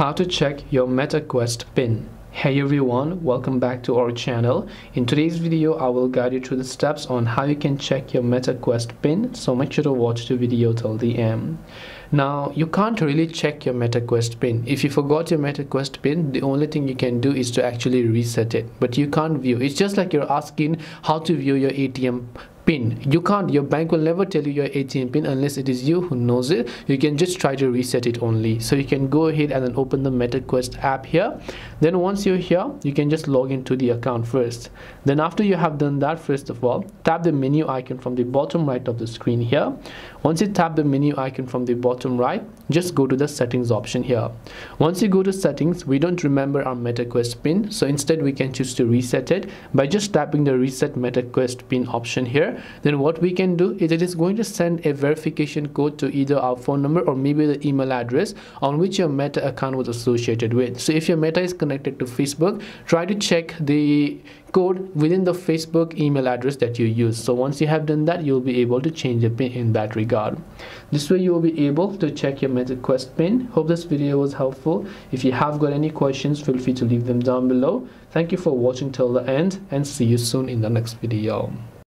how to check your MetaQuest pin. Hey everyone, welcome back to our channel. In today's video, I will guide you through the steps on how you can check your MetaQuest pin, so make sure to watch the video till the end. Now, you can't really check your MetaQuest pin. If you forgot your MetaQuest pin, the only thing you can do is to actually reset it, but you can't view. It's just like you're asking how to view your ATM pin. You can't your bank will never tell you your atm pin unless it is you who knows it. You can just try to reset it only. So you can go ahead and then open the metaquest app here. Then once you're here you can just log into the account first. Then after you have done that first of all tap the menu icon from the bottom right of the screen here. Once you tap the menu icon from the bottom right just go to the settings option here. Once you go to settings we don't remember our metaquest pin so instead we can choose to reset it by just tapping the reset metaquest pin option here then what we can do is it is going to send a verification code to either our phone number or maybe the email address on which your meta account was associated with. So if your meta is connected to facebook try to check the code within the facebook email address that you use. So once you have done that you'll be able to change the pin in that regard. This way you will be able to check your MetaQuest pin. Hope this video was helpful. If you have got any questions feel free to leave them down below. Thank you for watching till the end and see you soon in the next video